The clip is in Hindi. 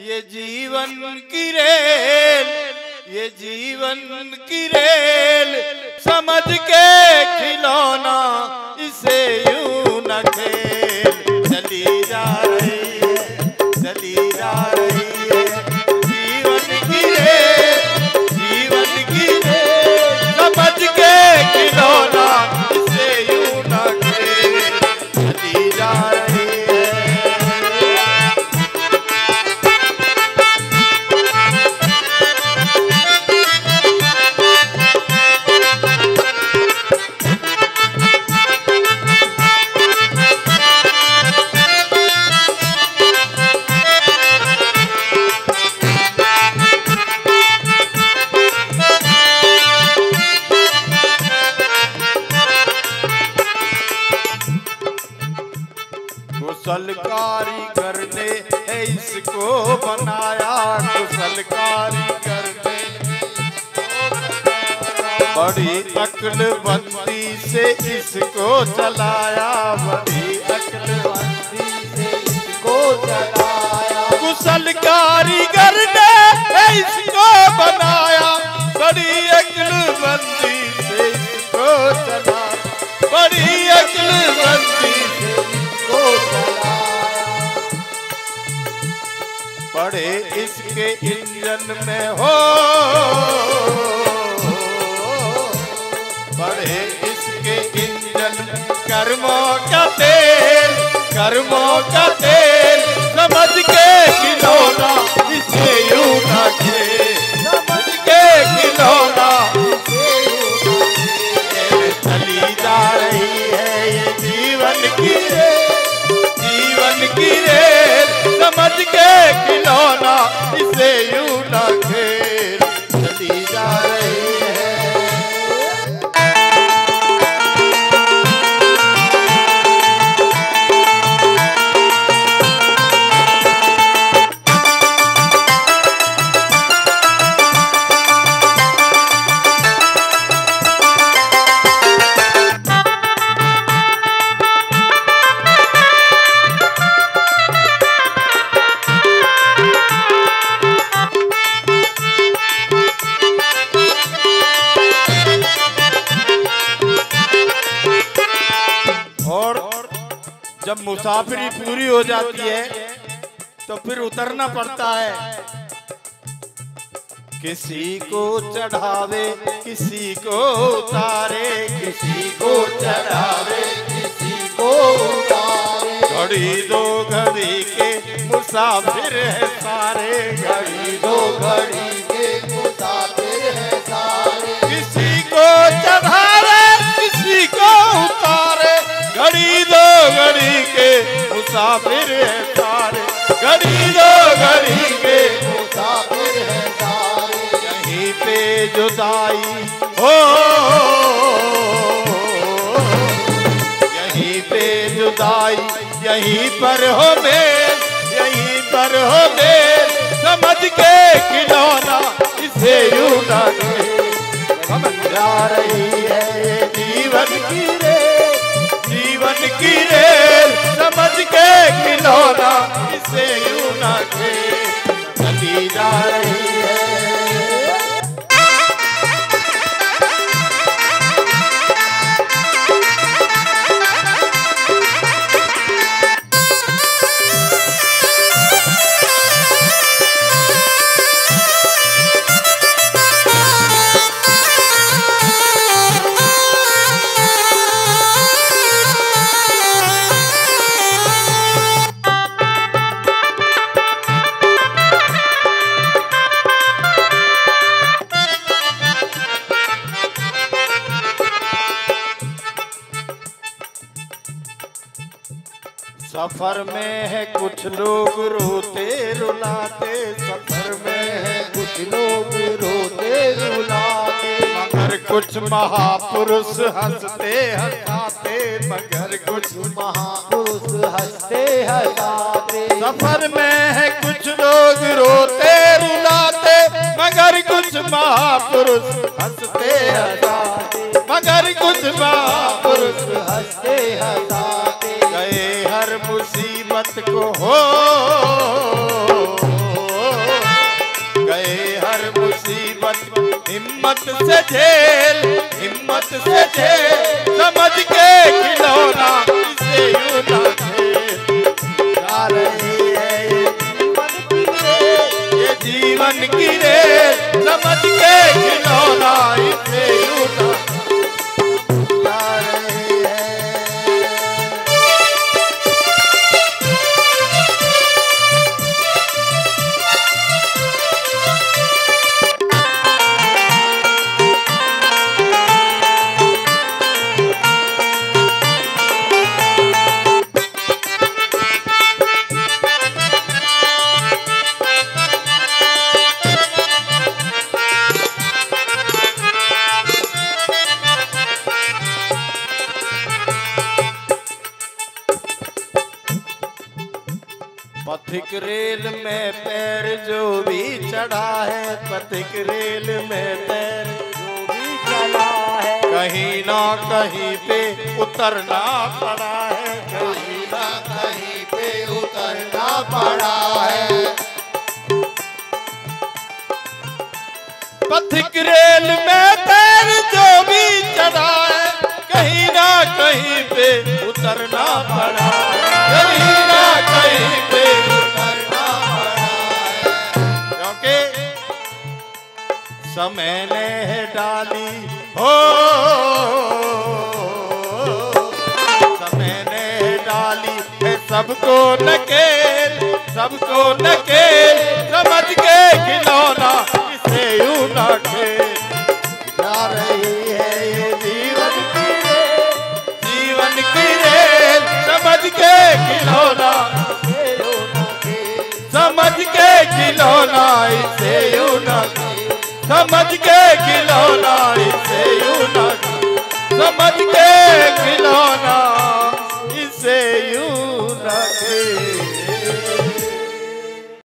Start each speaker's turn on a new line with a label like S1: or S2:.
S1: ये जीवन की रेल, ये जीवन की रेल। समझ के खिलौना, इसे यू न खेल। चली जा कुशल कारीगर ने है इसको बनाया कुशल कारीगर ने बड़ी अक्ल बंदी से इसको चलाया, बड़ी अक्ल
S2: बंदी से इसको चलाया।
S1: कुशल कारीगर ने है इसको बनाया, बड़ी अक्ल बंदी से इसके इंजन में हो। बढ़े इसके इंजन, कर्मों का तेल, कर्मों का तेल, समझ के खिलौना खिलौना इसे मुसाफिरी पूरी हो जाती है तो फिर उतरना पड़ता है। किसी को चढ़ावे, किसी को उतारे, किसी को चढ़ावे,
S2: किसी को उतारे।
S1: घड़ी दो घड़ी के मुसाफिर है सारे। घड़ी
S2: दो घड़ी के मुसाफिर है सारे।
S1: किसी को चढ़ावे, किसी के मुसाफिर है सारे घड़ी दो घड़ी के
S2: मुसाफिर है सारे
S1: यहीं पे जुदाई हो। यहीं पे जुदाई, यहीं पर हो मेल यहीं पर हो मेल समझ के खिलौना इसे यूँ ना जा रही है चली सफ़र में है कुछ लोग रोते रुलाते, सफ़र में है
S2: कुछ लोग रोते रुलाते।
S1: मगर कुछ महापुरुष हँसते हंसाते, मगर कुछ
S2: महापुरुष हँसते हंसाते।
S1: सफ़र में है कुछ लोग रोते रुलाते, मगर कुछ महापुरुष हँसते हंसाते। मगर कुछ महापुरुष
S2: हँसते हंसाते।
S1: मुसीबत को हो। गए हर मुसीबत, हिम्मत से झेल, हिम्मत से झेल। समझ के खिलौना से यूँ
S2: रही है ये जीवन की
S1: रे। समझ पथिक रेल में पैर जो भी चढ़ा है, पथिक रेल में पैर
S2: जो भी चढ़ा है।
S1: कहीं ना कहीं पे उतरना पड़ा है।
S2: कहीं ना कहीं पे उतरना पड़ा है।
S1: पथिक रेल में पैर जो भी चढ़ा है, कहीं ना कहीं पे उतरना पड़ा समय ने डाली, हो। समय ने डाली है, सबको नकेल सबको नकेल, समझ के खिलौना। समझ के खिलौना समझ के